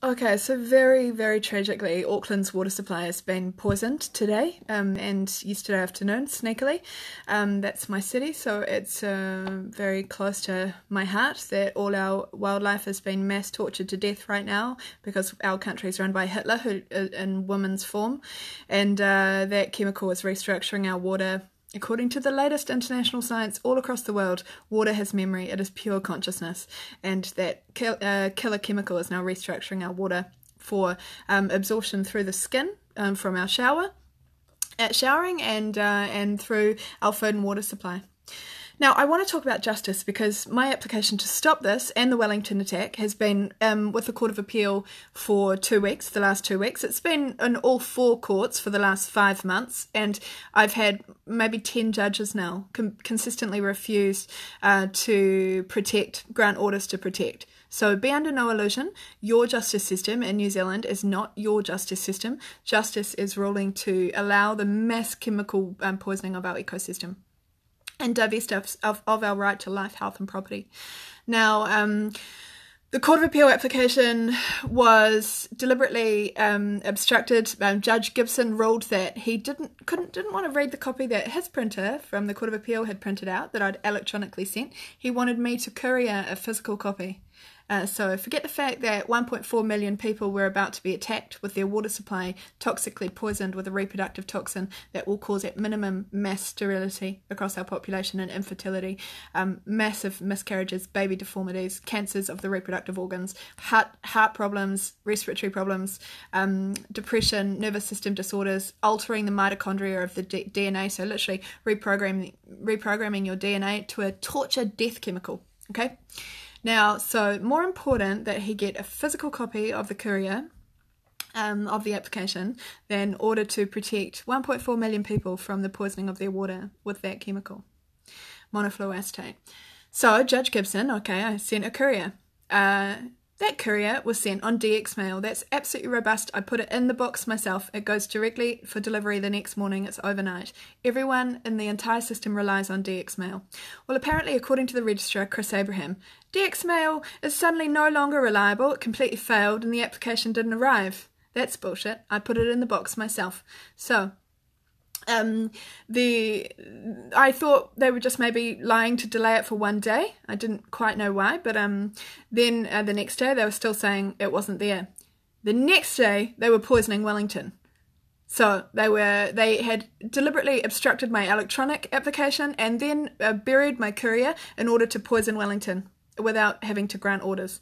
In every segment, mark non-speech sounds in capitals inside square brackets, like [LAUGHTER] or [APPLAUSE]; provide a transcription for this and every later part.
Okay, so very, very tragically, Auckland's water supply has been poisoned today um, and yesterday afternoon, sneakily. Um, that's my city, so it's uh, very close to my heart that all our wildlife has been mass tortured to death right now because our country is run by Hitler who, uh, in woman's form, and uh, that chemical is restructuring our water According to the latest international science all across the world, water has memory, it is pure consciousness, and that uh, killer chemical is now restructuring our water for um, absorption through the skin um, from our shower, at showering, and uh, and through our food and water supply. Now, I want to talk about justice because my application to stop this and the Wellington attack has been um, with the Court of Appeal for two weeks, the last two weeks. It's been in all four courts for the last five months, and I've had maybe 10 judges now com- consistently refused uh, to protect, grant orders to protect. So be under no illusion, your justice system in New Zealand is not your justice system. Justice is ruling to allow the mass chemical um, poisoning of our ecosystem and divest of, of, of, our right to life, health, and property. Now, um, the Court of Appeal application was deliberately um, obstructed. Um, Judge Gibson ruled that he didn't couldn't didn't want to read the copy that his printer from the Court of Appeal had printed out that I'd electronically sent. He wanted me to courier a physical copy. Uh, so forget the fact that 1.4 million people were about to be attacked with their water supply toxically poisoned with a reproductive toxin that will cause at minimum mass sterility across our population and infertility, um, massive miscarriages, baby deformities, cancers of the reproductive organs, heart heart problems, respiratory problems, um, depression, nervous system disorders, altering the mitochondria of the D- DNA. So literally reprogramming reprogramming your DNA to a torture death chemical. Okay. Now, so more important that he get a physical copy of the courier um, of the application than order to protect 1.4 million people from the poisoning of their water with that chemical, monofluoroacetate. So Judge Gibson, okay, I sent a courier. Uh, that courier was sent on DX Mail. That's absolutely robust. I put it in the box myself. It goes directly for delivery the next morning. It's overnight. Everyone in the entire system relies on DX Mail. Well, apparently, according to the registrar, Chris Abraham, DX Mail is suddenly no longer reliable. It completely failed and the application didn't arrive. That's bullshit. I put it in the box myself. So, um, the I thought they were just maybe lying to delay it for one day. I didn't quite know why, but um, then uh, the next day they were still saying it wasn't there. The next day they were poisoning Wellington. So they were they had deliberately obstructed my electronic application and then uh, buried my courier in order to poison Wellington without having to grant orders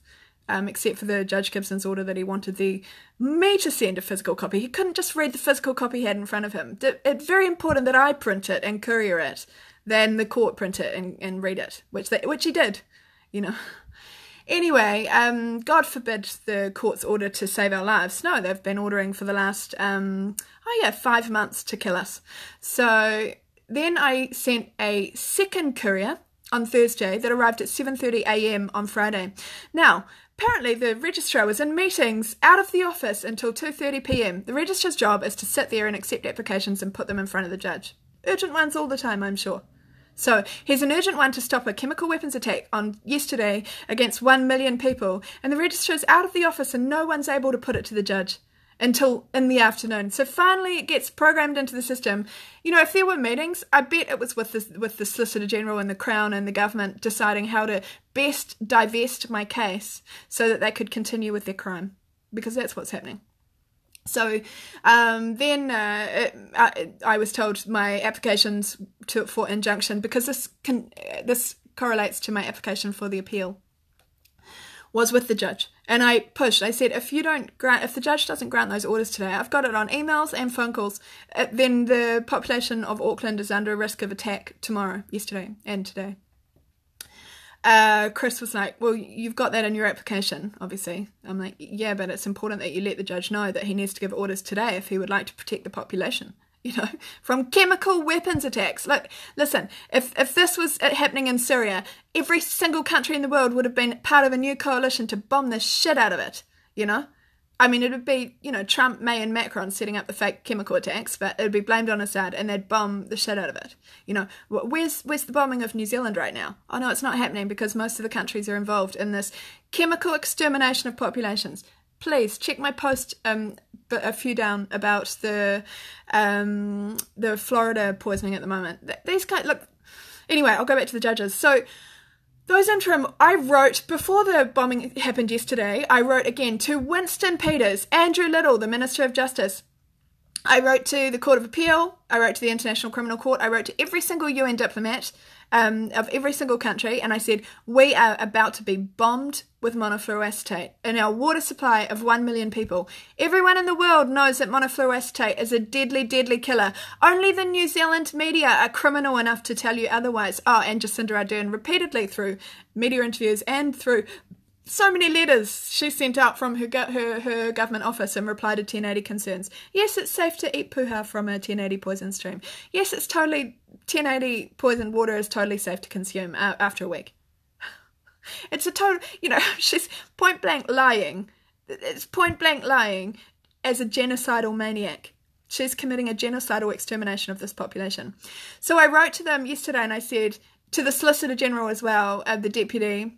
um, except for the Judge Gibson's order that he wanted the me to send a physical copy. He couldn't just read the physical copy he had in front of him. It's very important that I print it and courier it, than the court print it and, and read it, which they, which he did, you know. [LAUGHS] Anyway, um, God forbid the court's order to save our lives. No, they've been ordering for the last, um, oh yeah, five months to kill us. So then I sent a second courier on Thursday that arrived at 7:30 a.m. on Friday. Now, Apparently, the registrar was in meetings out of the office until 2:30 p.m. The registrar's job is to sit there and accept applications and put them in front of the judge. Urgent ones all the time, I'm sure. So, here's an urgent one to stop a chemical weapons attack on yesterday against 1 million people, and the registrar's out of the office and no one's able to put it to the judge until in the afternoon. So finally, it gets programmed into the system. You know, if there were meetings, I bet it was with the with the Solicitor General and the Crown and the government deciding how to best divest my case so that they could continue with their crime, because that's what's happening. So um, then uh, it, I, I, was told my applications to, for injunction because this can this correlates to my application for the appeal was with the judge. And I pushed. I said, if you don't grant, if the judge doesn't grant those orders today, I've got it on emails and phone calls, uh, then the population of Auckland is under a risk of attack tomorrow, yesterday, and today. Uh, Chris was like, Well, you've got that in your application, obviously. I'm like, Yeah, but it's important that you let the judge know that he needs to give orders today if he would like to protect the population you know, from chemical weapons attacks. Look, listen, if, if this was happening in Syria, every single country in the world would have been part of a new coalition to bomb the shit out of it, you know? I mean, it would be, you know, Trump, May, and Macron setting up the fake chemical attacks, but it would be blamed on Assad and they'd bomb the shit out of it. You know, where's, where's the bombing of New Zealand right now? Oh, no, it's not happening because most of the countries are involved in this chemical extermination of populations. Please check my post um, a few down about the um, the Florida poisoning at the moment. These guys look. Anyway, I'll go back to the judges. So those interim, I wrote before the bombing happened yesterday. I wrote again to Winston Peters, Andrew Little, the Minister of Justice. I wrote to the Court of Appeal. I wrote to the International Criminal Court. I wrote to every single UN diplomat um, of every single country, and I said, We are about to be bombed with monofluoroacetate in our water supply of 1 million people. Everyone in the world knows that monofluoroacetate is a deadly, deadly killer. Only the New Zealand media are criminal enough to tell you otherwise. Oh, and Jacinda Ardern repeatedly through media interviews and through so many letters she sent out from her, her her government office in reply to 1080 concerns. Yes, it's safe to eat puha from a 1080 poison stream. Yes, it's totally 1080 poisoned water is totally safe to consume uh, after a week. [LAUGHS] It's a total, you know, [LAUGHS] she's point blank lying. It's point blank lying as a genocidal maniac. She's committing a genocidal extermination of this population. So I wrote to them yesterday and I said to the Solicitor General as well, uh, the deputy,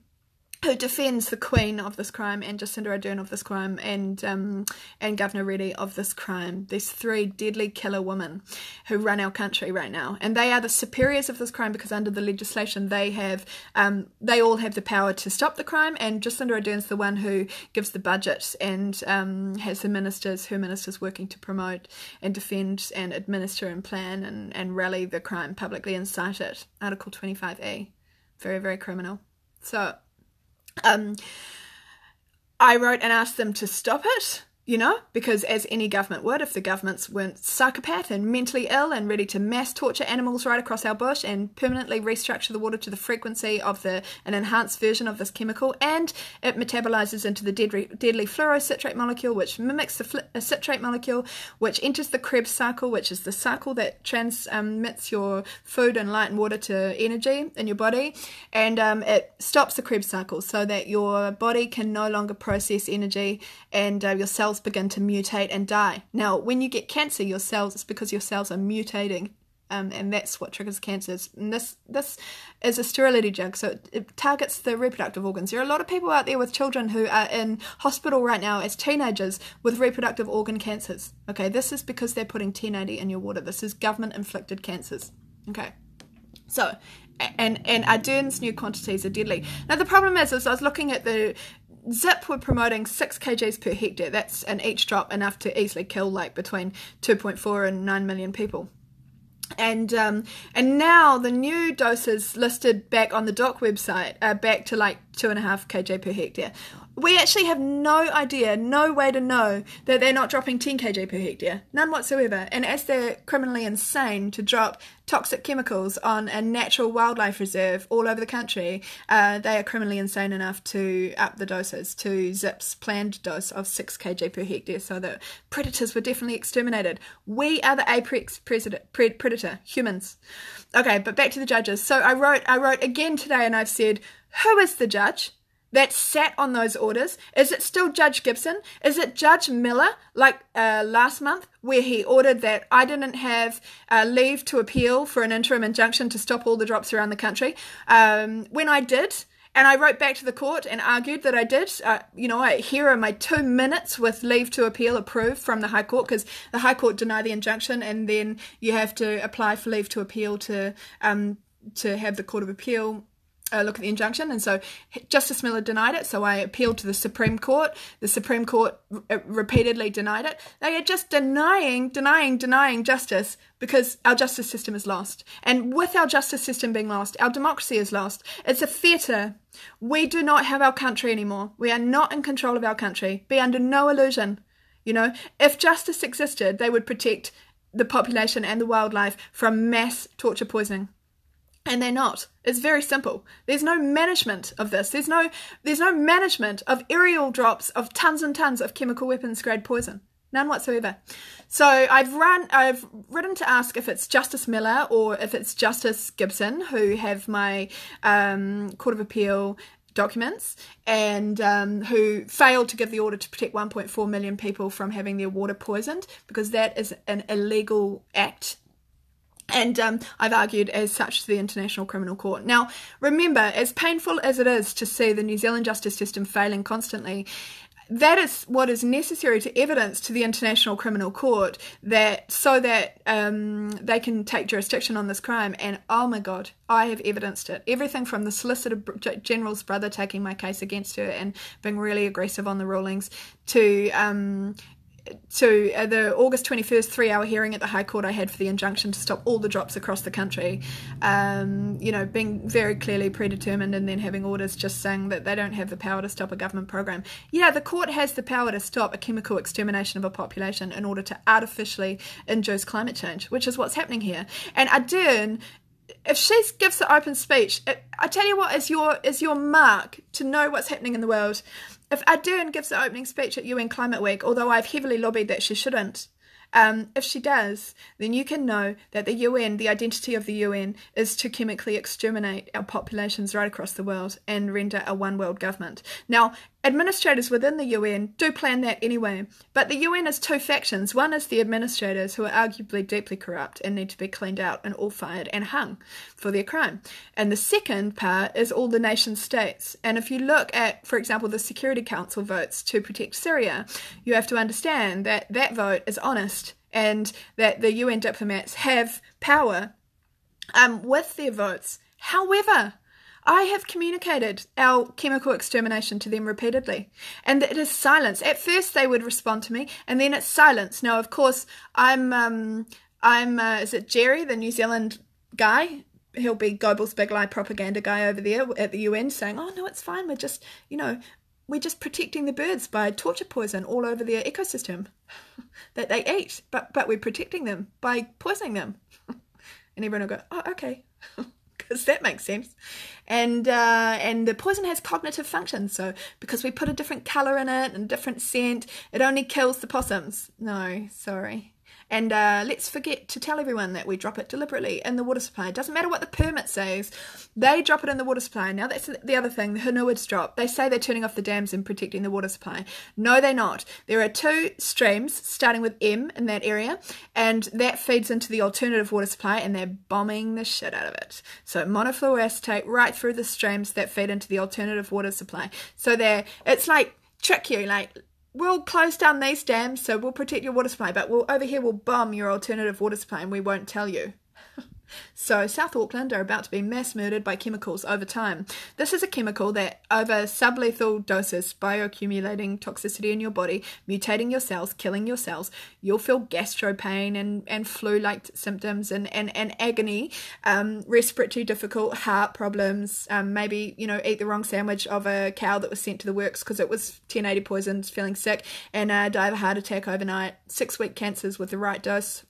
who defends the Queen of this crime and Jacinda Ardern of this crime and um, and Governor Reddy of this crime. These three deadly killer women who run our country right now, and they are the superiors of this crime because under the legislation they have um, they all have the power to stop the crime. And Jacinda Ardern's the one who gives the budget and um, has the ministers, her ministers, working to promote and defend and administer and plan and, and rally the crime publicly and cite it. Article twenty five E, very very criminal. So um, I wrote and asked them to stop it you know, because as any government would, if the governments weren't psychopath and mentally ill and ready to mass torture animals right across our bush and permanently restructure the water to the frequency of the an enhanced version of this chemical, and it metabolizes into the deadly, deadly fluorocitrate molecule, which mimics the fl- citrate molecule, which enters the Krebs cycle, which is the cycle that transmits your food and light and water to energy in your body, and um, it stops the Krebs cycle so that your body can no longer process energy and uh, your cells cells begin to mutate and die. Now, when you get cancer, your cells, it's because your cells are mutating. Um, and that's what triggers cancers. And this this is a sterility drug, so it, it, targets the reproductive organs. There are a lot of people out there with children who are in hospital right now as teenagers with reproductive organ cancers. Okay, this is because they're putting 1080 in your water. This is government inflicted cancers. Okay, so and and Ardern's new quantities are deadly. Now the problem is, is I was looking at the Zip were promoting 6 kgs per hectare. That's an each drop enough to easily kill like between 2.4 and 9 million people. And um, and now the new doses listed back on the doc website are back to like two and a half kg per hectare we actually have no idea, no way to know that they're not dropping 10 kg per hectare, none whatsoever. And as they're criminally insane to drop toxic chemicals on a natural wildlife reserve all over the country, uh, they are criminally insane enough to up the doses to ZIP's planned dose of 6 kg per hectare so that predators were definitely exterminated. We are the apex predator, humans. Okay, but back to the judges. So I wrote, I wrote again today and I've said, who is the judge? That sat on those orders? Is it still Judge Gibson? Is it Judge Miller, like uh, last month, where he ordered that I didn't have uh, leave to appeal for an interim injunction to stop all the drops around the country? Um, when I did, and I wrote back to the court and argued that I did. Uh, you know, I, here are my two minutes with leave to appeal approved from the High Court because the High Court denied the injunction, and then you have to apply for leave to appeal to um, to have the Court of Appeal uh, look at the injunction, and so Justice Miller denied it. So I appealed to the Supreme Court. The Supreme Court r- uh, repeatedly denied it. They are just denying, denying, denying justice because our justice system is lost. And with our justice system being lost, our democracy is lost. It's a theatre. We do not have our country anymore. We are not in control of our country. Be under no illusion. You know, if justice existed, they would protect the population and the wildlife from mass torture poisoning and they're not. It's very simple. There's no management of this. There's no there's no management of aerial drops of tons and tons of chemical weapons grade poison. None whatsoever. So i've run i've written to ask if it's justice miller or if it's justice gibson who have my um, court of appeal documents and um, who failed to give the order to protect 1.4 million people from having their water poisoned because that is an illegal act and um, I've argued as such to the International Criminal Court. Now, remember, as painful as it is to see the New Zealand justice system failing constantly, that is what is necessary to evidence to the International Criminal Court that so that um, they can take jurisdiction on this crime. And oh my God, I have evidenced it. Everything from the Solicitor General's brother taking my case against her and being really aggressive on the rulings to um, to the August 21st three hour hearing at the High Court I had for the injunction to stop all the drops across the country, um, you know, being very clearly predetermined and then having orders just saying that they don't have the power to stop a government program. Yeah, the court has the power to stop a chemical extermination of a population in order to artificially induce climate change, which is what's happening here. And Ardern if she gives the open speech, it, I tell you what is your is your mark to know what's happening in the world. If Ardern gives the opening speech at UN Climate Week, although I've heavily lobbied that she shouldn't, um, if she does, then you can know that the UN, the identity of the UN, is to chemically exterminate our populations right across the world and render a one world government. Now, administrators within the UN do plan that anyway, but the UN has two factions. One is the administrators, who are arguably deeply corrupt and need to be cleaned out and all fired and hung for their crime. And the second part is all the nation states. And if you look at, for example, the Security Council votes to protect Syria, you have to understand that that vote is honest and that the UN diplomats have power um, with their votes. However, I have communicated our chemical extermination to them repeatedly, and it is silence. At first, they would respond to me, and then it's silence. Now, of course, I'm um, I'm uh, is it Jerry, the New Zealand guy? He'll be Goebbels' big lie propaganda guy over there at the UN, saying, "Oh no, it's fine. We're just you know we're just protecting the birds by torture poison all over their ecosystem [LAUGHS] that they eat, but but we're protecting them by poisoning them. [LAUGHS] and everyone will go, oh, okay, [LAUGHS] because [LAUGHS] that makes sense. And uh, and the poison has cognitive functions, so because we put a different color in it and different scent, it only kills the possums. No, sorry. And uh, let's forget to tell everyone that we drop it deliberately in the water supply. It doesn't matter what the permit says, they drop it in the water supply. Now, that's the other thing the Hunuas drop. They say they're turning off the dams and protecting the water supply. No, they're not. There are two streams starting with M in that area, and that feeds into the alternative water supply, and they're bombing the shit out of it. So, monofluoroacetate right through the streams that feed into the alternative water supply. So, they're, it's like trick you, like we'll close down these dams, so we'll protect your water supply, but we'll over here we'll bomb your alternative water supply and we won't tell you. So, South Auckland are about to be mass murdered by chemicals over time. This is a chemical that, over sublethal doses, bioaccumulating toxicity in your body, mutating your cells, killing your cells, you'll feel gastro pain and, and flu like symptoms and, and, and agony, um, respiratory difficult, heart problems, um, maybe, you know, eat the wrong sandwich of a cow that was sent to the works because it was 1080 poisoned, feeling sick, and uh, die of a heart attack overnight, six week cancers with the right dose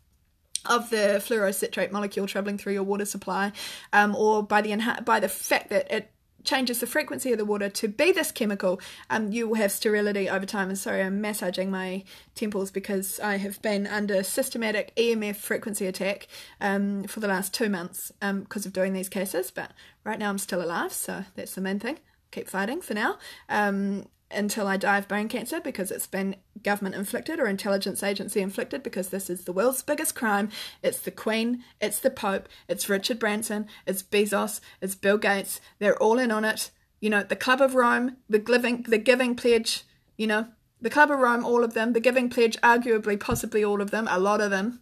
of the fluorocitrate molecule traveling through your water supply, um, or by the inha- by the fact that it changes the frequency of the water to be this chemical, um, you will have sterility over time. And sorry, I'm massaging my temples because I have been under systematic EMF frequency attack um, for the last two months because um, of doing these cases. But right now I'm still alive, so that's the main thing. Keep fighting for now. Um, until I die of bone cancer because it's been government inflicted or intelligence agency inflicted because this is the world's biggest crime. It's the Queen, it's the Pope, it's Richard Branson, it's Bezos, it's Bill Gates. They're all in on it. You know, the Club of Rome, the Giving, the Giving Pledge, you know, the Club of Rome, all of them, the Giving Pledge, arguably, possibly all of them, a lot of them.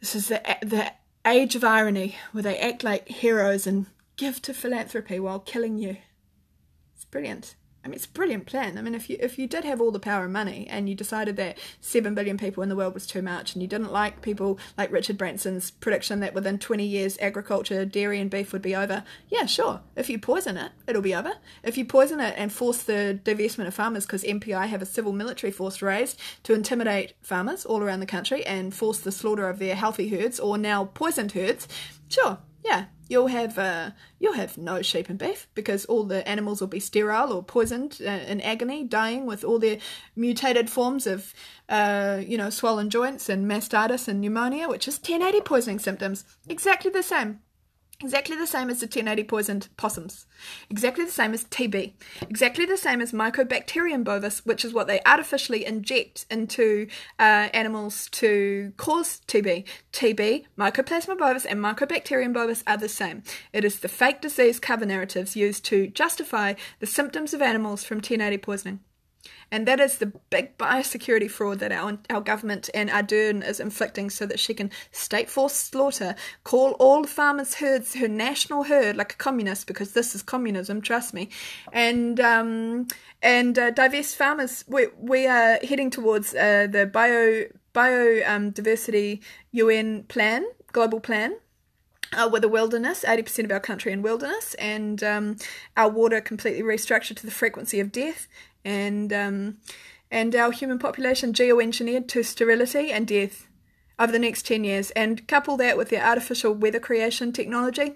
This is the, the age of irony where they act like heroes and give to philanthropy while killing you. It's brilliant. Mean, it's a brilliant plan. I mean, if you if you did have all the power and money, and you decided that seven billion people in the world was too much, and you didn't like people like Richard Branson's prediction that within twenty years agriculture, dairy, and beef would be over, yeah, sure. If you poison it, it'll be over. If you poison it and force the divestment of farmers, because MPI have a civil military force raised to intimidate farmers all around the country and force the slaughter of their healthy herds or now poisoned herds, sure, yeah, you'll have uh, you'll have no sheep and beef because all the animals will be sterile or poisoned uh, in agony, dying with all their mutated forms of uh, you know swollen joints and mastitis and pneumonia, which is 1080 poisoning symptoms. Exactly the same. Exactly the same as the 1080 poisoned possums. Exactly the same as TB. Exactly the same as Mycobacterium bovis, which is what they artificially inject into uh, animals to cause TB. TB, Mycoplasma bovis, and Mycobacterium bovis are the same. It is the fake disease cover narratives used to justify the symptoms of animals from 1080 poisoning. And that is the big biosecurity fraud that our, our government and Ardern is inflicting so that she can state forced slaughter, call all farmers' herds her national herd like a communist, because this is communism, trust me, and um, and uh, divest farmers. We, we are heading towards uh, the bio biodiversity um, UN plan, global plan, uh, with the wilderness, 80% of our country in wilderness, and um, our water completely restructured to the frequency of death, and um, and our human population geoengineered to sterility and death over the next 10 years. And couple that with their artificial weather creation technology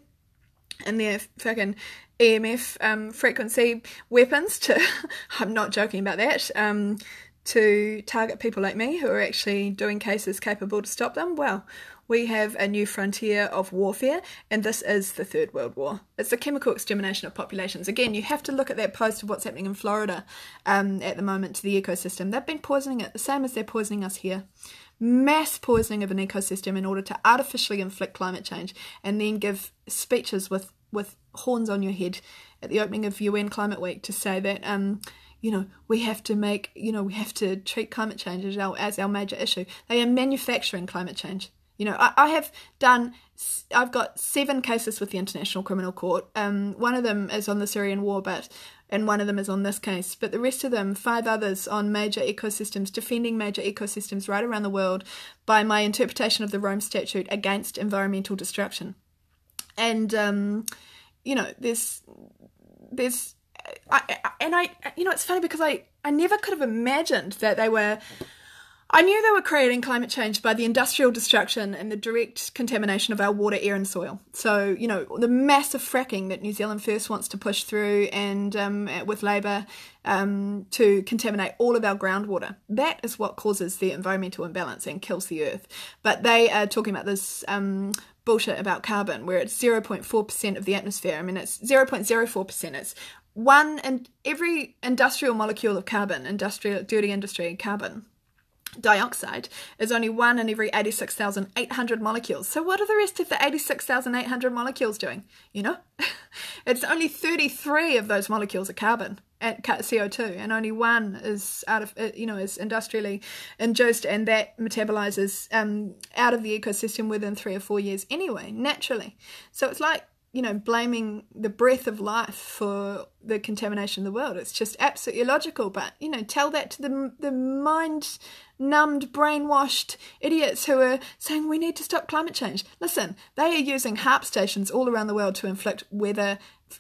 and their fucking EMF um, frequency weapons to, [LAUGHS] I'm not joking about that, um, to target people like me who are actually doing cases capable to stop them. Well, we have a new frontier of warfare, and this is the Third World War. It's the chemical extermination of populations. Again, you have to look at that post of what's happening in Florida um, at the moment to the ecosystem. They've been poisoning it the same as they're poisoning us here. Mass poisoning of an ecosystem in order to artificially inflict climate change and then give speeches with, with horns on your head at the opening of UN Climate Week to say that. Um, you know, we have to make, you know, we have to treat climate change as our, as our major issue. They are manufacturing climate change. You know, I, I have done, I've got seven cases with the International Criminal Court. Um, one of them is on the Syrian war, but and one of them is on this case. But the rest of them, five others on major ecosystems, defending major ecosystems right around the world by my interpretation of the Rome Statute against environmental destruction. And um, you know, there's there's I, and I, you know, it's funny because I, I never could have imagined that they were I knew they were creating climate change by the industrial destruction and the direct contamination of our water, air, and soil. So, you know, the massive fracking that New Zealand First wants to push through and um, with Labour um, to contaminate all of our groundwater. That is what causes the environmental imbalance and kills the earth. But they are talking about this. Um, bullshit about carbon where it's 0.4% of the atmosphere. I mean, it's 0.04%. It's one and every industrial molecule of carbon, industrial dirty industry carbon dioxide is only one in every 86,800 molecules. So what are the rest of the 86,800 molecules doing? You know, [LAUGHS] it's only 33 of those molecules are carbon and CO2 and only one is out of, uh, you know, is industrially induced and that metabolizes um, out of the ecosystem within three or four years anyway, naturally. So it's like you know, blaming the breath of life for the contamination of the world. It's just absolutely illogical. But you know, tell that to the the mind numbed, brainwashed idiots who are saying we need to stop climate change. Listen, they are using HAARP stations all around the world to inflict weather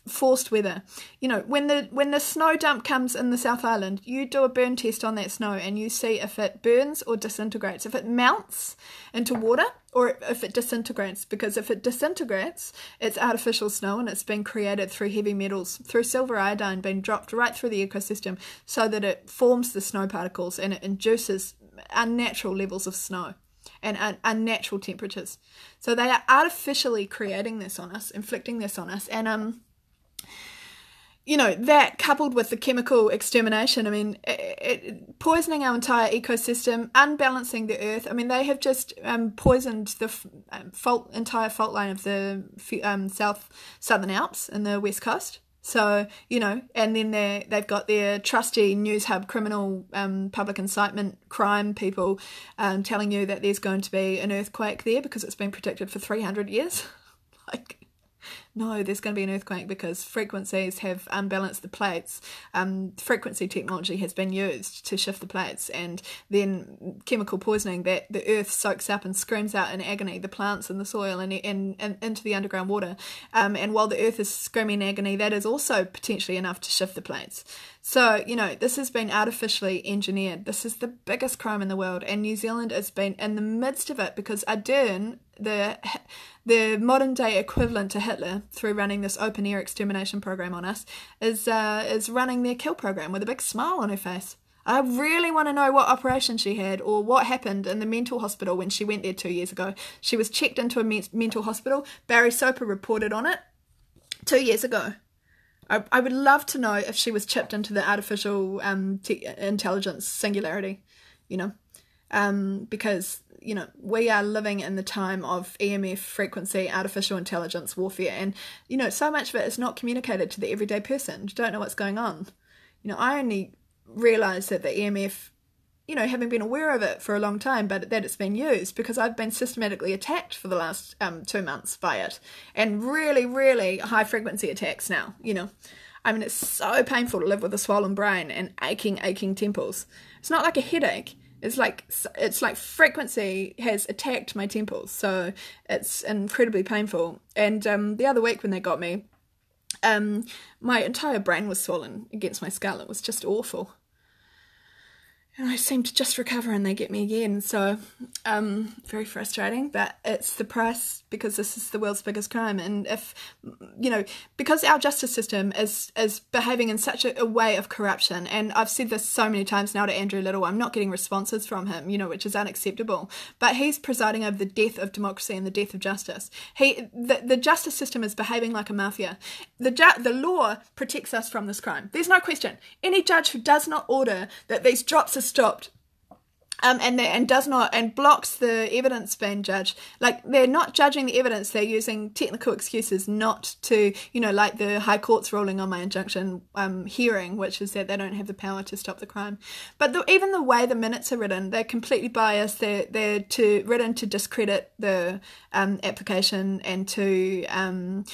forced weather. You know, when the when the snow dump comes in the South Island, you do a burn test on that snow and you see if it burns or disintegrates. If it melts into water or if it disintegrates, because if it disintegrates, it's artificial snow and it's been created through heavy metals, through silver iodine being dropped right through the ecosystem so that it forms the snow particles and it induces unnatural levels of snow and unnatural temperatures. So they are artificially creating this on us, inflicting this on us, and um, you know that coupled with the chemical extermination i mean it, it, poisoning our entire ecosystem unbalancing the earth i mean they have just um, poisoned the um, fault entire fault line of the um, south southern alps and the west coast. So you know and then they they've got their trusty Newshub criminal um, public incitement crime people um, telling you that there's going to be an earthquake there because it's been predicted for 300 years. [LAUGHS] Like no, there's going to be an earthquake because frequencies have unbalanced the plates. Um, frequency technology has been used to shift the plates, and then chemical poisoning that the earth soaks up and screams out in agony the plants and the soil and, and, and into the underground water. Um, and while the earth is screaming in agony, that is also potentially enough to shift the plates. So, you know, this has been artificially engineered. This is the biggest crime in the world, and New Zealand has been in the midst of it because Ardern, the the modern day equivalent to Hitler, through running this open air extermination program on us, is uh, is running their kill program with a big smile on her face. I really want to know what operation she had or what happened in the mental hospital when she went there two years ago. She was checked into a mental hospital. Barry Soper reported on it two years ago. I, I would love to know if she was chipped into the artificial um, te- intelligence singularity, you know, um, because you know we are living in the time of EMF frequency, artificial intelligence warfare, and you know so much of it is not communicated to the everyday person. You don't know what's going on. You know, I only realised that the EMF, you know, having been aware of it for a long time, but that it's been used because I've been systematically attacked for the last um, two months by it, and really, really high frequency attacks now. You know, I mean, it's so painful to live with a swollen brain and aching, aching temples. It's not like a headache. It's like it's like frequency has attacked my temples, so it's incredibly painful. And um, the other week when they got me, um, my entire brain was swollen against my skull. It was just awful and I seem to just recover and they get me again. So, um, very frustrating, but it's the price because this is the world's biggest crime. And if, you know, because our justice system is, is behaving in such a, a way of corruption, and I've said this so many times now to Andrew Little, I'm not getting responses from him, you know, which is unacceptable, but he's presiding over the death of democracy and the death of justice. He, the, the justice system is behaving like a mafia. The, ju- the law protects us from this crime. There's no question. Any judge who does not order that these drops stopped um, and they, and does not and blocks the evidence being judged. Like they're not judging the evidence; they're using technical excuses not to, you know, like the High Court's ruling on my injunction um, hearing, which is that they don't have the power to stop the crime. But the, even the way the minutes are written, they're completely biased. They're they're to written to discredit the um, application and to um,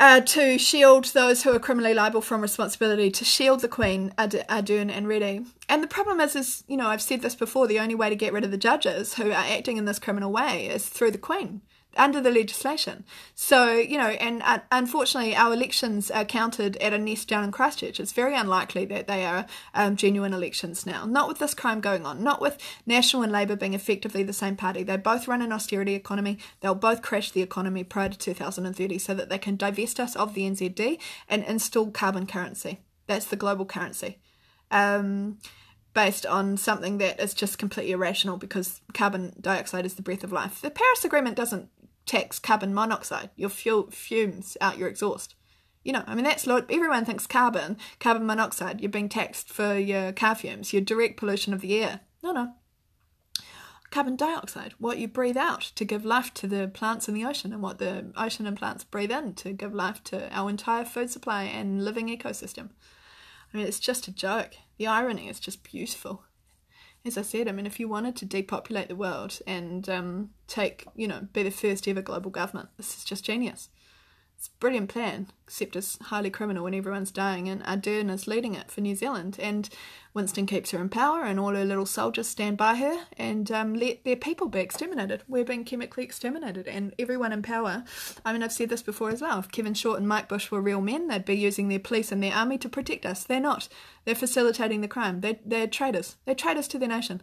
uh, to shield those who are criminally liable from responsibility, to shield the Queen, Ardern and Reddy. And the problem is, is, you know, I've said this before, the only way to get rid of the judges who are acting in this criminal way is through the Queen under the legislation. So, you know, and uh, unfortunately, our elections are counted at a nest down in Christchurch. It's very unlikely that they are um, genuine elections now. Not with this crime going on, not with National and Labour being effectively the same party. They both run an austerity economy. They'll both crash the economy prior to 2030 so that they can divest us of the NZD and install carbon currency. That's the global currency. Um, based on something that is just completely irrational because carbon dioxide is the breath of life. The Paris Agreement doesn't tax carbon monoxide, your fuel fumes out your exhaust. You know, I mean, that's lot. Everyone thinks carbon, carbon monoxide. You're being taxed for your car fumes, your direct pollution of the air. No, no. Carbon dioxide, what you breathe out to give life to the plants in the ocean, and what the ocean and plants breathe in to give life to our entire food supply and living ecosystem. I mean, it's just a joke. The irony is just beautiful as I said, I mean, if you wanted to depopulate the world and um, take, you know, be the first ever global government, this is just genius. It's a brilliant plan, except it's highly criminal when everyone's dying, and Ardern is leading it for New Zealand. And Winston keeps her in power, and all her little soldiers stand by her and um, let their people be exterminated. We're being chemically exterminated, and everyone in power. I mean, I've said this before as well. If Kevin Short and Mike Bush were real men, they'd be using their police and their army to protect us. They're not. They're facilitating the crime. They're, they're traitors. They're traitors to their nation.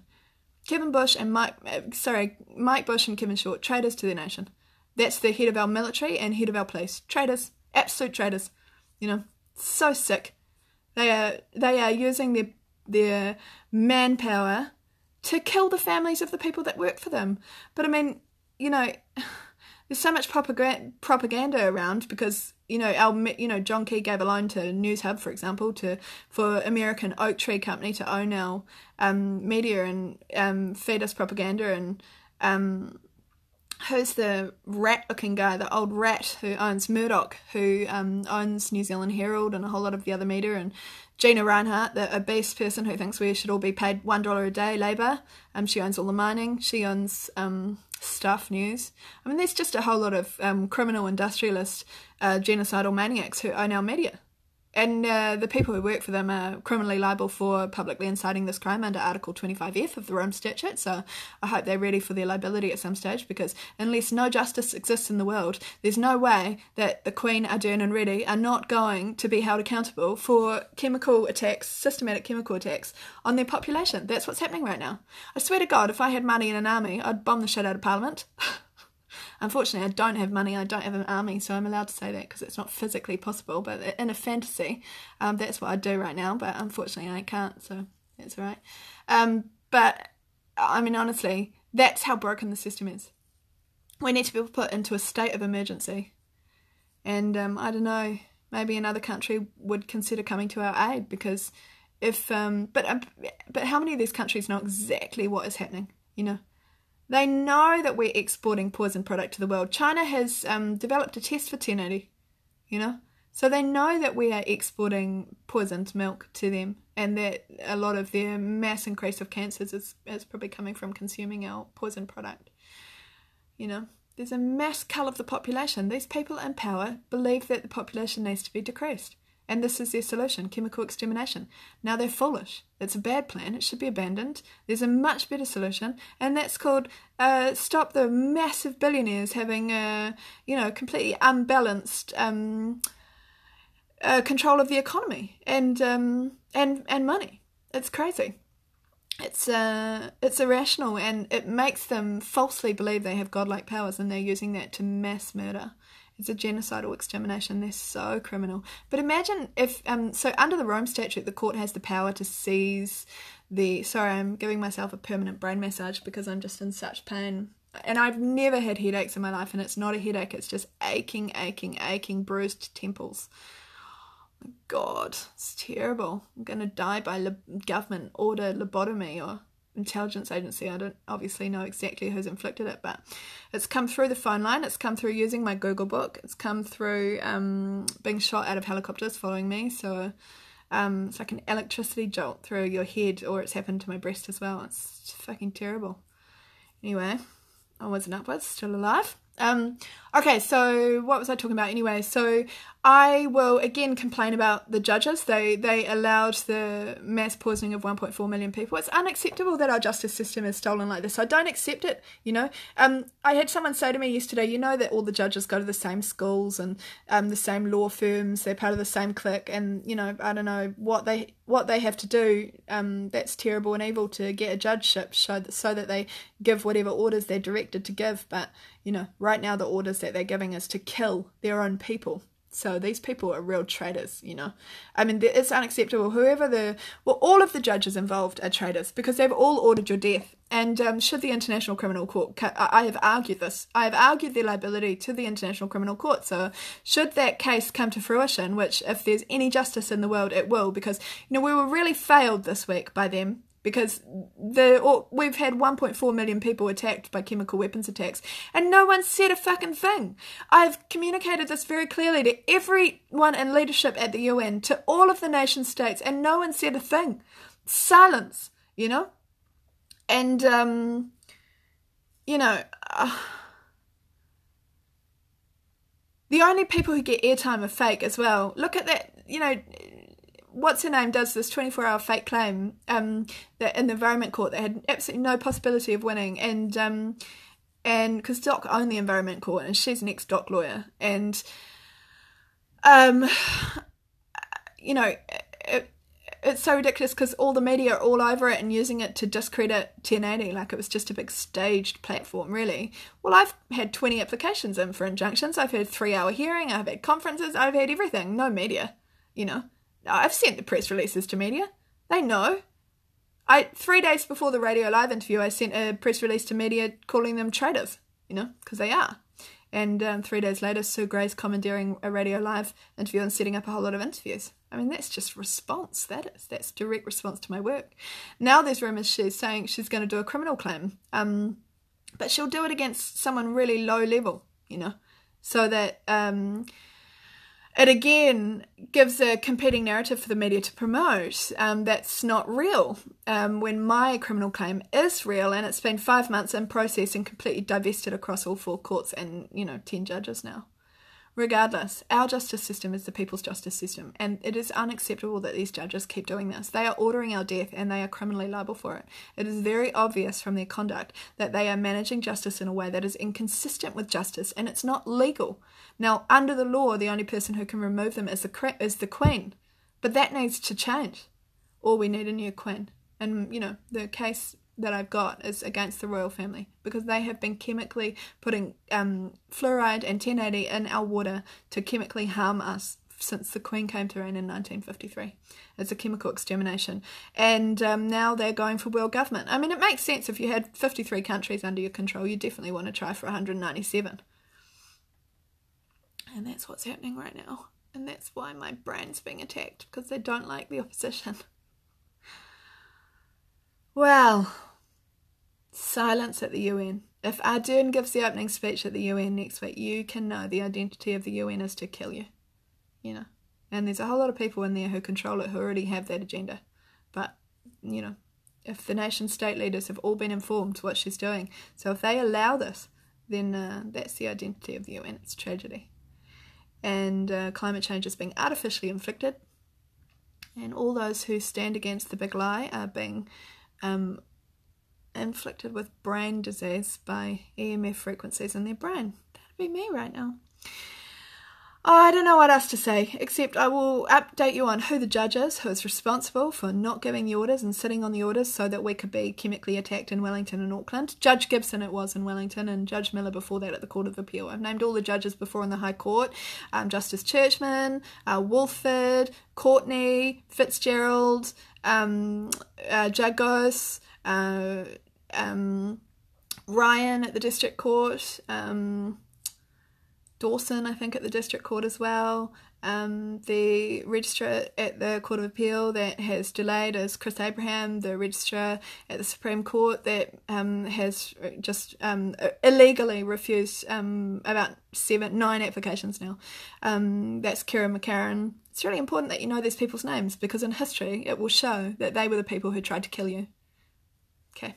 Kevin Bush and Mike, uh, sorry, Mike Bush and Kevin Short, traitors to their nation. That's the head of our military and head of our police. Traitors, absolute traitors. You know, so sick. They are they are using their their manpower to kill the families of the people that work for them. But I mean, you know, [SIGHS] there's so much propaganda propaganda around because you know our you know John Key gave a loan to Newshub for example, to for American Oak Tree Company to own our um, media and um, feed us propaganda and um, who's the rat looking guy, the old rat who owns Murdoch, who um, owns New Zealand Herald and a whole lot of the other media, and Gina Rinehart, the obese person who thinks we should all be paid one dollar a day labour. Um, she owns all the mining. She owns um, Stuff News. I mean, there's just a whole lot of um, criminal industrialist, uh, genocidal maniacs who own our media and uh, the people who work for them are criminally liable for publicly inciting this crime under Article 25F of the Rome Statute. So I hope they're ready for their liability at some stage because unless no justice exists in the world, there's no way that the Queen, Ardern, and Reddy are not going to be held accountable for chemical attacks, systematic chemical attacks on their population. That's what's happening right now. I swear to God, if I had money in an army, I'd bomb the shit out of Parliament. [LAUGHS] Unfortunately, I don't have money, I don't have an army, so I'm allowed to say that because it's not physically possible. But in a fantasy, um, that's what I do right now. But unfortunately, I can't, so that's all right. Um, but I mean, honestly, that's how broken the system is. We need to be put into a state of emergency. And um, I don't know, maybe another country would consider coming to our aid because if, um, but, um, but how many of these countries know exactly what is happening? You know, they know that we're exporting poison product to the world. China has um, developed a test for 1080, you know? So they know that we are exporting poisoned milk to them and that a lot of their mass increase of cancers is, is probably coming from consuming our poison product. You know, there's a mass cull of the population. These people in power believe that the population needs to be decreased. And this is their solution chemical extermination. Now they're foolish. It's a bad plan. It should be abandoned. There's a much better solution, and that's called uh, stop the massive billionaires having, uh, you know, completely unbalanced um, uh, control of the economy and um, and and money. It's crazy. It's uh, it's irrational, and it makes them falsely believe they have godlike powers, and they're using that to mass murder. It's a genocidal extermination. They're so criminal. But imagine if, um, so under the Rome Statute, the court has the power to seize the. Sorry, I'm giving myself a permanent brain massage because I'm just in such pain. And I've never had headaches in my life, and it's not a headache, it's just aching, aching, aching, bruised temples. God, it's terrible. I'm going to die by le- government order lobotomy or intelligence agency. I don't obviously know exactly who's inflicted it, but it's come through the phone line. It's come through using my Google book. It's come through um, being shot out of helicopters following me. So um, it's like an electricity jolt through your head, or it's happened to my breast as well. It's fucking terrible. Anyway, onwards and upwards, still alive. Um, okay, so what was I talking about anyway? So I will again complain about the judges. They they allowed the mass poisoning of 1.4 million people. It's unacceptable that our justice system is stolen like this. I don't accept it. You know, um, I had someone say to me yesterday, you know that all the judges go to the same schools and um, the same law firms. They're part of the same clique, and you know, I don't know what they what they have to do. Um, that's terrible and evil to get a judgeship, so that, so that they give whatever orders they're directed to give. But you know, right now the orders that they're giving is to kill their own people. So these people are real traitors, you know. I mean, it's unacceptable. Whoever the, well, all of the judges involved are traitors because they've all ordered your death. And um, should the International Criminal Court, I have argued this, I have argued their liability to the International Criminal Court. So should that case come to fruition, which if there's any justice in the world, it will, because, you know, we were really failed this week by them because the we've had 1.4 million people attacked by chemical weapons attacks and no one said a fucking thing. I've communicated this very clearly to everyone in leadership at the UN, to all of the nation states, and no one said a thing. Silence, you know? And, um, you know, uh, the only people who get airtime are fake as well. Look at that, you know, what's her name does this 24 hour fake claim um, that in the environment court they had absolutely no possibility of winning. And um, and because doc owned the environment court and she's an ex-doc lawyer. And um you know it, it's so ridiculous because all the media are all over it and using it to discredit 1080 like it was just a big staged platform really. Well i've had 20 applications in for injunctions. I've had three hour hearing. I've had conferences. I've had everything. No media you know I've sent the press releases to media. They know. I three days before the Radio Live interview, I sent a press release to media calling them traitors. You know, because they are. And um, three days later, Sue Grey's commandeering a Radio Live interview and setting up a whole lot of interviews. I mean, that's just response. That is. That's direct response to my work. Now there's rumours she's saying she's going to do a criminal claim. Um, but she'll do it against someone really low level, you know, so that um, it again gives a competing narrative for the media to promote um, that's not real. Um, when my criminal claim is real and it's been five months in process and completely divested across all four courts and, you know, 10 judges now. Regardless, our justice system is the people's justice system, and it is unacceptable that these judges keep doing this. They are ordering our death and they are criminally liable for it. It is very obvious from their conduct that they are managing justice in a way that is inconsistent with justice and it's not legal. Now, under the law, the only person who can remove them is the, is the Queen, but that needs to change, or we need a new Queen. And, you know, the case that I've got is against the royal family because they have been chemically putting um, fluoride and 1080 in our water to chemically harm us since the Queen came to reign in 1953. It's a chemical extermination. And um, now they're going for world government. I mean, it makes sense if you had 53 countries under your control, you definitely want to try for 197. And that's what's happening right now. And that's why my brain's being attacked because they don't like the opposition. [LAUGHS] Well, silence at the UN. If Ardern gives the opening speech at the UN next week, you can know the identity of the UN is to kill you. you know. And there's a whole lot of people in there who control it who already have that agenda. But, you know, if the nation state leaders have all been informed what she's doing, so if they allow this, then uh, that's the identity of the UN. It's tragedy. And uh, climate change is being artificially inflicted. And all those who stand against the big lie are being um, inflicted with brain disease by EMF frequencies in their brain. That'd be me right now. Oh, I don't know what else to say, except I will update you on who the judge is, who is responsible for not giving the orders and sitting on the orders so that we could be chemically attacked in Wellington and Auckland. Judge Gibson, it was in Wellington, and Judge Miller before that at the Court of Appeal. I've named all the judges before in the High Court um, Justice Churchman, uh, Woolford, Courtney, Fitzgerald, um, uh, Jagose, uh, um, Ryan at the District Court. Um, Dawson, I think, at the District Court as well. Um, the registrar at the Court of Appeal that has delayed is Chris Abraham, the registrar at the Supreme Court that um, has just um, illegally refused um, about seven, nine applications now. Um, that's Kieran McCarran. It's really important that you know these people's names because in history it will show that they were the people who tried to kill you. Okay.